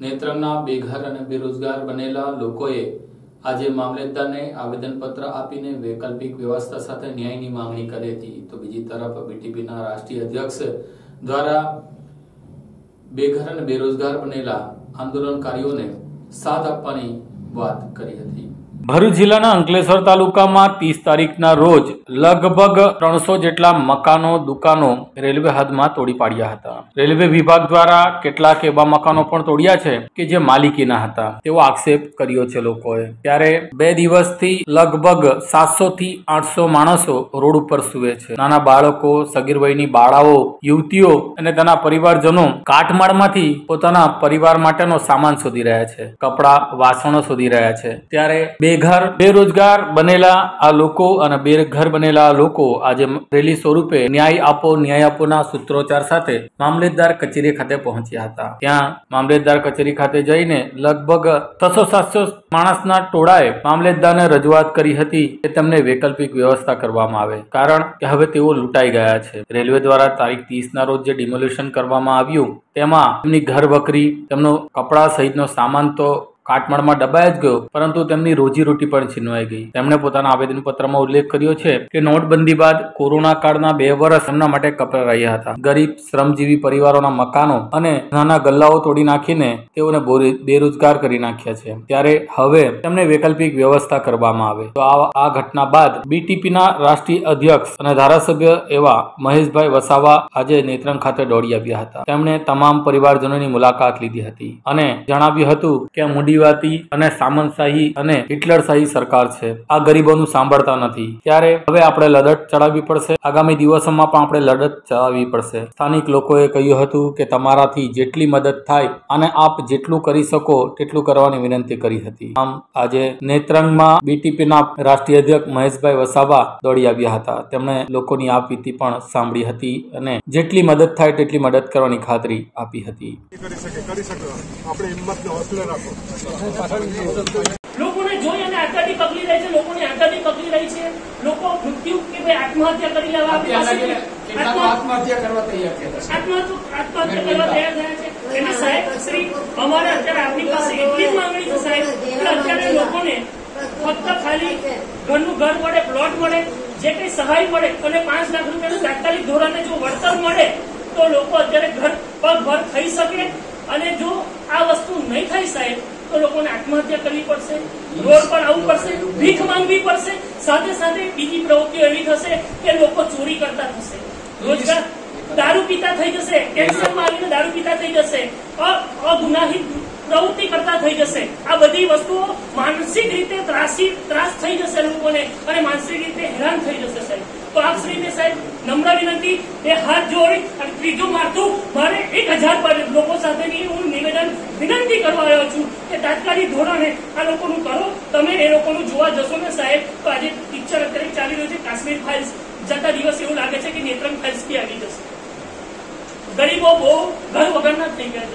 નેત્રંગના બેઘર અને બેરોજગાર બનેલા લોકોએ આજે મામલતદારને આવેદનપત્ર આપીને વૈકલ્પિક વ્યવસ્થા સાથે ન્યાયની માંગણી કરી હતી. તો બીજી તરફ બીટીપીના રાષ્ટ્રીય અધ્યક્ષ દ્વારા બેઘર અને બેરોજગાર બનેલા આંદોલનકારીઓને સાથ આપવાની વાત કરી હતી. ભરૂચ જિલ્લાના અંકલેશ્વર તાલુકામાં ત્રીસ તારીખના રોજ લગભગ ત્રણસો જેટલા મકાનો, દુકાનો રેલવે હદમાં તોડી પાડ્યા હતા. રેલવે વિભાગ દ્વારા કેટલાક એવા મકાનો પણ તોડ્યા છે કે જે માલિકીના હતા. તેવો આક્ષેપ કર્યો છે લોકોએ. ત્યારે બે દિવસથી લગભગ સાતસો થી આઠસો માણસો રોડ ઉપર સુવે છે. નાના બાળકો સગીર વયની બાળાઓ, યુવતીઓ અને તેના પરિવારજનો કાટમાળમાંથી પોતાના પરિવાર માટેનો સામાન શોધી રહ્યા છે. કપડા, વાસણો શોધી રહ્યા છે. ત્યારે બેઘર, બેરોજગાર બનેલા આ લોકો અને બેઘર બનેલા લોકો આજે રેલી સ્વરૂપે ન્યાય આપો, ન્યાય આપોના સૂત્રોચ્ચાર સાથે મામલેદાર કચેરી ખાતે પહોંચ્યા હતા. ત્યાં મામલેદાર કચેરી ખાતે જઈને લગભગ છસો સાતસો માણસના ટોળાએ મામલેદારને રજૂઆત કરી હતી કે તેમને વૈકલ્પિક વ્યવસ્થા કરવામાં આવે. કારણ કે હવે તેઓ લૂંટાઈ ગયા છે. રેલવે દ્વારા તારીખ ત્રીસ ના રોજ જે ડિમોલ્યુશન કરવામાં આવ્યું, તેમાં એમની ઘર બકરી તેમનો કપડાં સહિતનો સામાન તો કાટમાળમાં ડબાઈ જ ગયો, પરંતુ તેમની રોજીરોટી પણ છીનવાઈ ગઈ. તેમણે પોતાના આવેદનપત્રમાં ઉલ્લેખ કર્યો છે કે નોટબંધી બાદ કોરોના કાળના બે વર્ષ એમના માટે કપરા રહ્યા હતા. ગરીબ, શ્રમજીવી પરિવારોના મકાનો અને નાના ગલ્લાઓ તોડી નાખીને તેઓને બેરોજગાર કરી નાખ્યા છે. ત્યારે હવે તેમને વૈકલ્પિક વ્યવસ્થા કરવામાં આવે. તો આ ઘટના બાદ બીટીપીના રાષ્ટ્રીય અધ્યક્ષ અને ધારાસભ્ય એવા મહેશભાઈ વસાવા આજે નેત્રંગ ખાતે દોડી આવ્યા હતા. તેમણે તમામ પરિવારજનોની મુલાકાત લીધી હતી અને જણાવ્યું હતું કે મૂડીવાતી અને સામંતશાહી અને હિટલરશાહી સરકાર છે. આ ગરીબોનું સાંભળતા નથી. ત્યારે હવે આપણે લડત ચડાવવી પડશે. આગામી દિવસોમાં પણ આપણે લડત ચડાવવી પડશે. સ્થાનિક લોકોએ કહ્યું હતું કે તમારાથી જેટલી મદદ થાય અને આપ જેટલું કરી શકો તેટલું કરવાની વિનંતી કરી હતી. આમ આજે નેત્રંગમાં બીટીપીના રાષ્ટ્રીય અધ્યક્ષ મહેશભાઈ વસાવા દોડી આવ્યા હતા. તેમણે લોકોની આ પીતી પણ સાંભળી હતી અને જેટલી મદદ થાય તેટલી મદદ કરવાની ખાતરી આપી હતી. કરી શકે, કરી શકો. આપણે હિંમતને હોસલે રાખો. લોકોને જોઈ અને આઝાદી પકડી રહી છે લોકોની આઝાદી પકડી રહી છે. લોકો મૃત્યુ કે ભાઈ આત્મહત્યા કરી લેવા આપણી આત્મહત્યા કરવા તૈયાર થયા આત્મહત્યા કરવા તૈયાર થયા છે. એના સાહેબ શ્રી અમારે અત્યારે આપણી પાસે એટલી જ માંગણી છે સાહેબ કે અત્યારે લોકોને ફક્ત ખાલી ઘરનું ઘર મળે પ્લોટ મળે જે કઈ સહાય મળે અને પાંચ લાખ રૂપિયાનું તાત્કાલિક ધોરણે જો વળતર મળે તો લોકો અત્યારે ઘર પગભર થઈ શકે. અને જો આ વસ્તુ નહીં થાય સાહેબ તો લોકોને આત્મહત્યા કરવી પડશે, રોડ પર આવવું પડશે, ભીખ માંગવી પડશે, સાથે સાથે બીજી પ્રવૃત્તિઓ એવી થશે કે લોકો ચોરી કરતા થશે. રોજગાર દારૂ પીતા થઈ જશે ટેન્શનમાં આવીને દારૂ પીતા થઈ જશે અગુનાહિત પ્રવૃત્તિ કરતા થઈ જશે. આ બધી વસ્તુઓ માનસિક રીતે ત્રાસી, ત્રાસ થઈ જશે લોકોને અને માનસિક રીતે હેરાન થઈ જશે સાહેબ. તો આપ શ્રીને સાહેબ નમ્ર વિનંતી એ હાથ જોડી અને ત્રીજું માથું, મારે એક હજાર લોકો સાથેની હું નિવેદન વિનંતી કરવા આવ્યો છું. તાત્કાલિક ધોરણે આ લોકોનું કરો. તમે એ લોકોનું જોવા જશો ને સાહેબ, તો આજે પિક્ચર અત્યારે ચાલી રહ્યું છે કાશ્મીર ફાઇલ્સ જતા દિવસ એવું લાગે છે કે નેત્રંગ ફાઇલ્સ બી આવી જશે. ગરીબો બહુ ઘર વગરના થઈ ગયા છે.